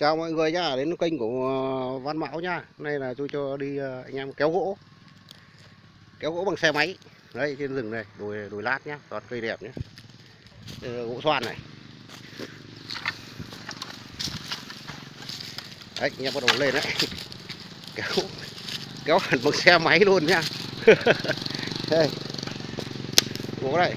Chào mọi người nhá, đến kênh của ờ, Văn Mão nhá. Nay là tôi cho đi ờ, anh em kéo gỗ. Kéo gỗ bằng xe máy. Đây trên rừng này, đồi đồi lát nhá, toàn cây đẹp nhá. Đây là gỗ xoan này. Đấy, anh em bắt đầu lên đấy. Kéo kéo hẳn bằng xe máy luôn nhá. đây. Gỗ đây.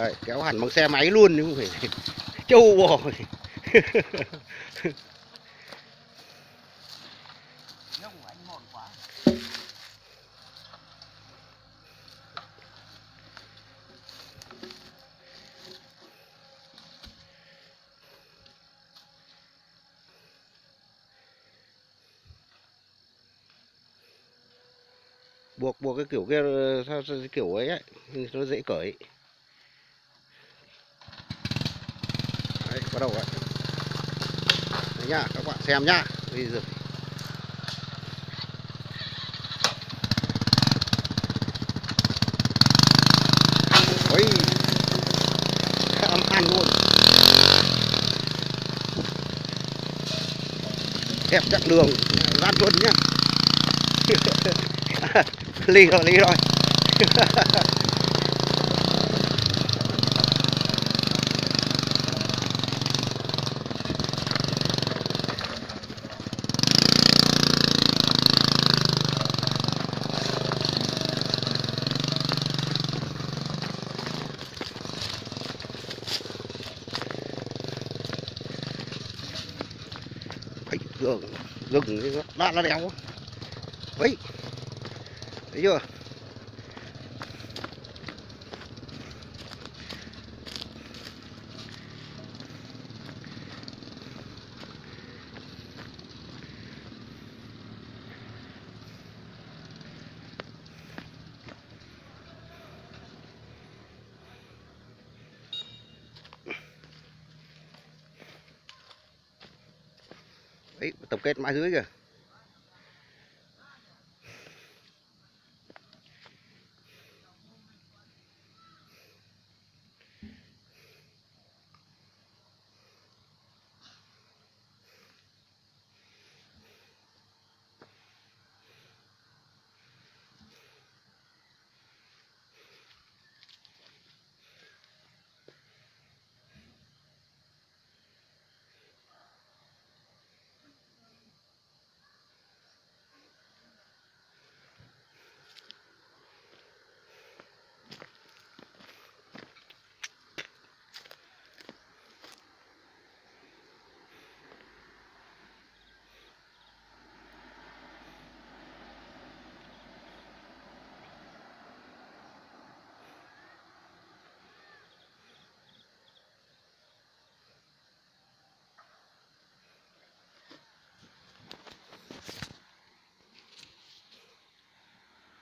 Đấy, kéo hẳn bằng xe máy luôn chứ không phải châu bò. Buộc buộc cái kiểu kia sao, sao cái kiểu ấy, ấy nó dễ cởi Đấy, bắt đầu đấy. Đấy nhá, các bạn xem nhá. Bây giờ Ôi. Âm ăn luôn. Đẹp chặng đường, lát luôn nhá. ly rồi, ly rồi. rừng rừng lát nó đéo ấy thấy chưa đấy tập kết mãi dưới kìa.